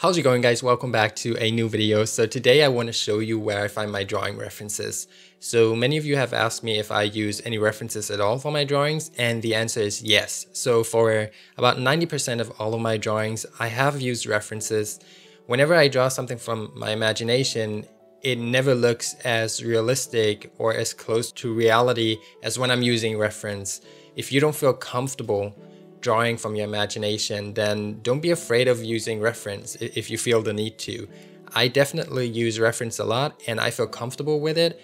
How's it going guys? Welcome back to a new video. So today I want to show you where I find my drawing references. So many of you have asked me if I use any references at all for my drawings and the answer is yes. So for about 90% of all of my drawings, I have used references. Whenever I draw something from my imagination, it never looks as realistic or as close to reality as when I'm using reference. If you don't feel comfortable drawing from your imagination, then don't be afraid of using reference if you feel the need to. I definitely use reference a lot and I feel comfortable with it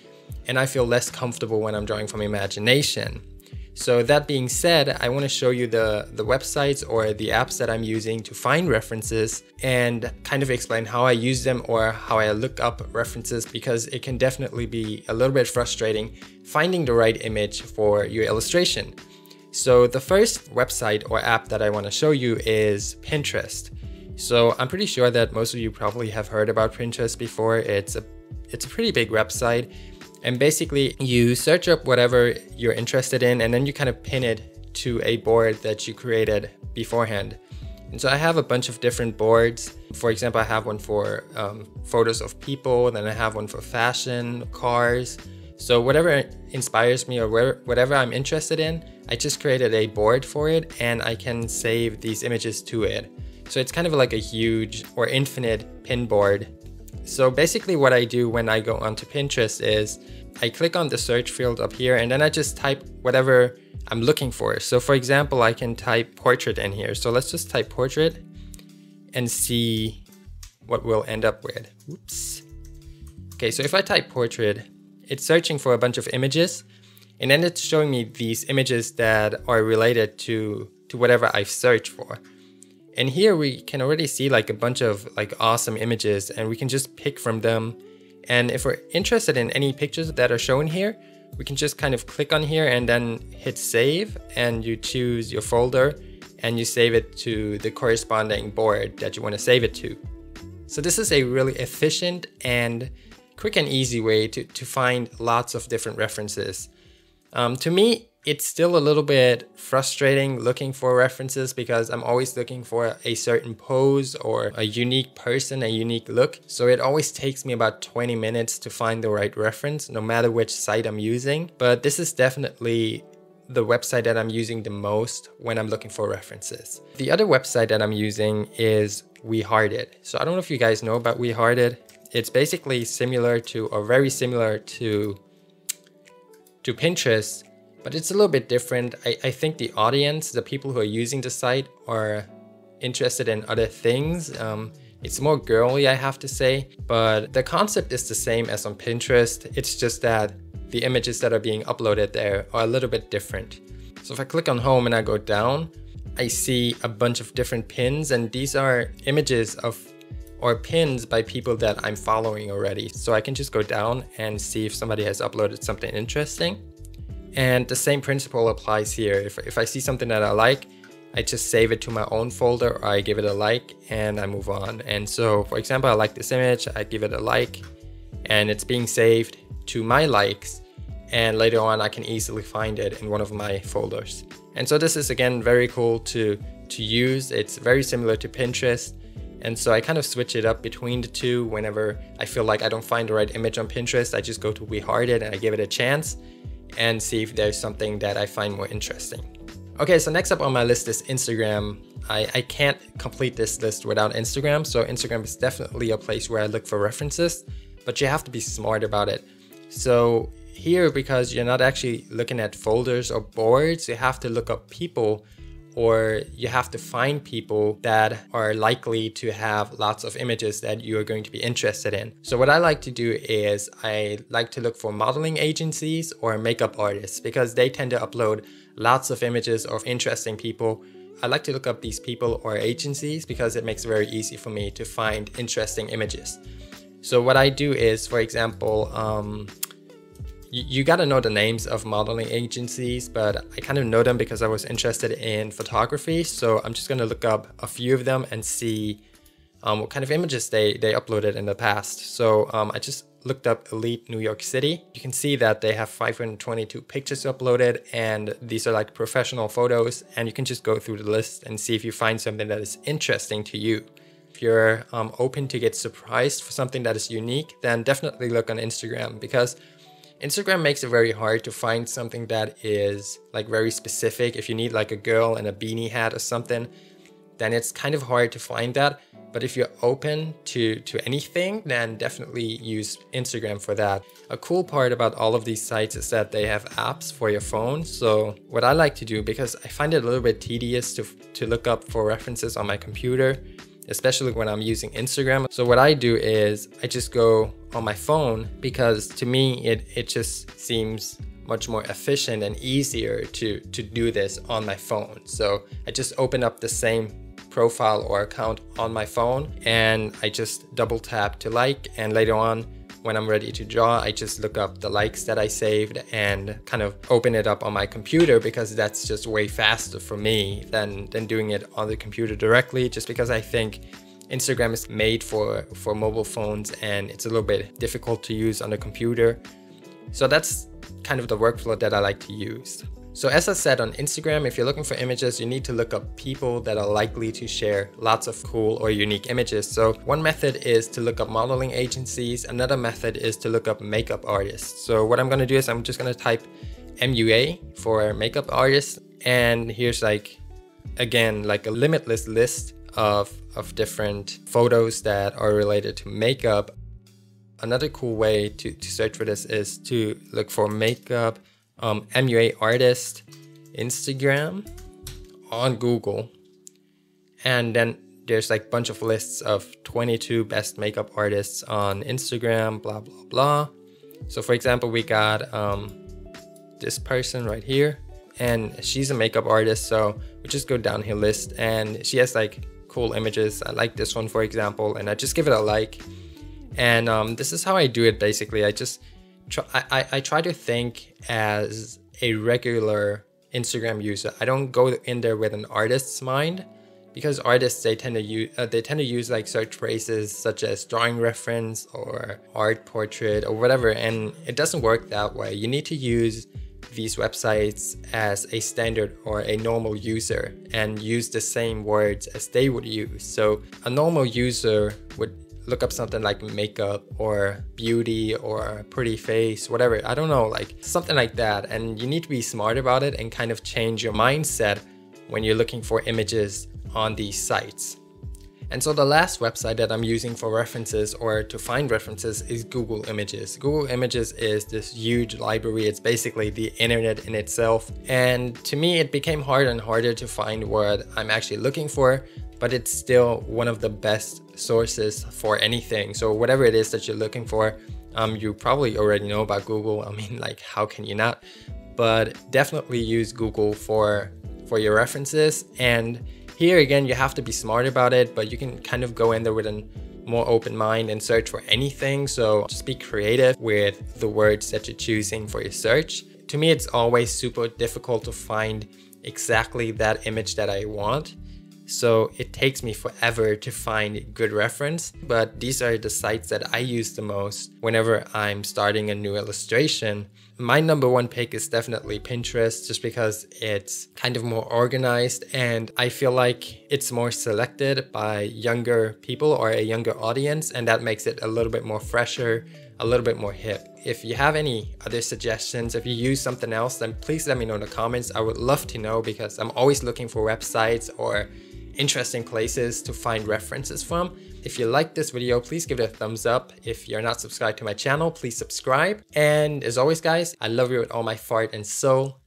and I feel less comfortable when I'm drawing from imagination. So that being said, I want to show you the, the websites or the apps that I'm using to find references and kind of explain how I use them or how I look up references because it can definitely be a little bit frustrating finding the right image for your illustration. So the first website or app that I want to show you is Pinterest. So I'm pretty sure that most of you probably have heard about Pinterest before. It's a it's a pretty big website and basically you search up whatever you're interested in and then you kind of pin it to a board that you created beforehand. And so I have a bunch of different boards. For example, I have one for um, photos of people, then I have one for fashion, cars. So whatever inspires me or whatever I'm interested in, I just created a board for it and I can save these images to it. So it's kind of like a huge or infinite pin board. So basically what I do when I go onto Pinterest is I click on the search field up here and then I just type whatever I'm looking for. So for example, I can type portrait in here. So let's just type portrait and see what we'll end up with. Oops. Okay, so if I type portrait, it's searching for a bunch of images and then it's showing me these images that are related to, to whatever I've searched for. And here we can already see like a bunch of like awesome images and we can just pick from them. And if we're interested in any pictures that are shown here, we can just kind of click on here and then hit save and you choose your folder and you save it to the corresponding board that you want to save it to. So this is a really efficient and quick and easy way to, to find lots of different references. Um, to me, it's still a little bit frustrating looking for references because I'm always looking for a certain pose or a unique person, a unique look. So it always takes me about 20 minutes to find the right reference, no matter which site I'm using. But this is definitely the website that I'm using the most when I'm looking for references. The other website that I'm using is We Heart It. So I don't know if you guys know about We Heart It. It's basically similar to or very similar to to Pinterest, but it's a little bit different. I, I think the audience, the people who are using the site are interested in other things. Um, it's more girly, I have to say, but the concept is the same as on Pinterest. It's just that the images that are being uploaded there are a little bit different. So if I click on home and I go down, I see a bunch of different pins and these are images of or pins by people that I'm following already. So I can just go down and see if somebody has uploaded something interesting. And the same principle applies here. If, if I see something that I like, I just save it to my own folder or I give it a like and I move on. And so for example, I like this image, I give it a like and it's being saved to my likes and later on I can easily find it in one of my folders. And so this is again very cool to, to use. It's very similar to Pinterest and so I kind of switch it up between the two whenever I feel like I don't find the right image on Pinterest. I just go to We Heart It and I give it a chance and see if there's something that I find more interesting. Okay, so next up on my list is Instagram. I, I can't complete this list without Instagram, so Instagram is definitely a place where I look for references, but you have to be smart about it. So here, because you're not actually looking at folders or boards, you have to look up people or you have to find people that are likely to have lots of images that you are going to be interested in. So what I like to do is I like to look for modeling agencies or makeup artists because they tend to upload lots of images of interesting people. I like to look up these people or agencies because it makes it very easy for me to find interesting images. So what I do is, for example, um, you, you got to know the names of modeling agencies, but I kind of know them because I was interested in photography. So I'm just going to look up a few of them and see um, what kind of images they, they uploaded in the past. So um, I just looked up Elite New York City. You can see that they have 522 pictures uploaded and these are like professional photos and you can just go through the list and see if you find something that is interesting to you. if you're um, open to get surprised for something that is unique, then definitely look on Instagram because Instagram makes it very hard to find something that is like very specific. If you need like a girl in a beanie hat or something, then it's kind of hard to find that. But if you're open to, to anything, then definitely use Instagram for that. A cool part about all of these sites is that they have apps for your phone. So what I like to do, because I find it a little bit tedious to, to look up for references on my computer, especially when I'm using Instagram. So what I do is I just go on my phone because to me, it, it just seems much more efficient and easier to, to do this on my phone. So I just open up the same profile or account on my phone and I just double tap to like and later on when I'm ready to draw, I just look up the likes that I saved and kind of open it up on my computer because that's just way faster for me than, than doing it on the computer directly just because I think Instagram is made for, for mobile phones and it's a little bit difficult to use on the computer. So that's kind of the workflow that I like to use. So as I said on Instagram, if you're looking for images, you need to look up people that are likely to share lots of cool or unique images. So one method is to look up modeling agencies. Another method is to look up makeup artists. So what I'm gonna do is I'm just gonna type MUA for makeup artists. And here's like, again, like a limitless list of, of different photos that are related to makeup. Another cool way to, to search for this is to look for makeup um, MUA artist Instagram on Google. And then there's like bunch of lists of 22 best makeup artists on Instagram, blah, blah, blah. So for example, we got um, this person right here and she's a makeup artist. So we just go down her list and she has like cool images. I like this one, for example, and I just give it a like. And um, this is how I do it basically. I just try, I, I try to think as a regular Instagram user. I don't go in there with an artist's mind because artists they tend to use uh, they tend to use like search phrases such as drawing reference or art portrait or whatever and it doesn't work that way. You need to use these websites as a standard or a normal user and use the same words as they would use. So a normal user would look up something like makeup or beauty or pretty face, whatever. I don't know, like something like that. And you need to be smart about it and kind of change your mindset when you're looking for images on these sites. And so the last website that I'm using for references or to find references is Google Images. Google Images is this huge library. It's basically the internet in itself. And to me, it became harder and harder to find what I'm actually looking for but it's still one of the best sources for anything. So whatever it is that you're looking for, um, you probably already know about Google. I mean, like, how can you not? But definitely use Google for for your references. And here again, you have to be smart about it, but you can kind of go in there with a more open mind and search for anything. So just be creative with the words that you're choosing for your search. To me, it's always super difficult to find exactly that image that I want. So it takes me forever to find good reference, but these are the sites that I use the most whenever I'm starting a new illustration. My number one pick is definitely Pinterest just because it's kind of more organized and I feel like it's more selected by younger people or a younger audience and that makes it a little bit more fresher, a little bit more hip. If you have any other suggestions, if you use something else, then please let me know in the comments. I would love to know because I'm always looking for websites or interesting places to find references from. If you like this video, please give it a thumbs up. If you're not subscribed to my channel, please subscribe. And as always, guys, I love you with all my heart and soul.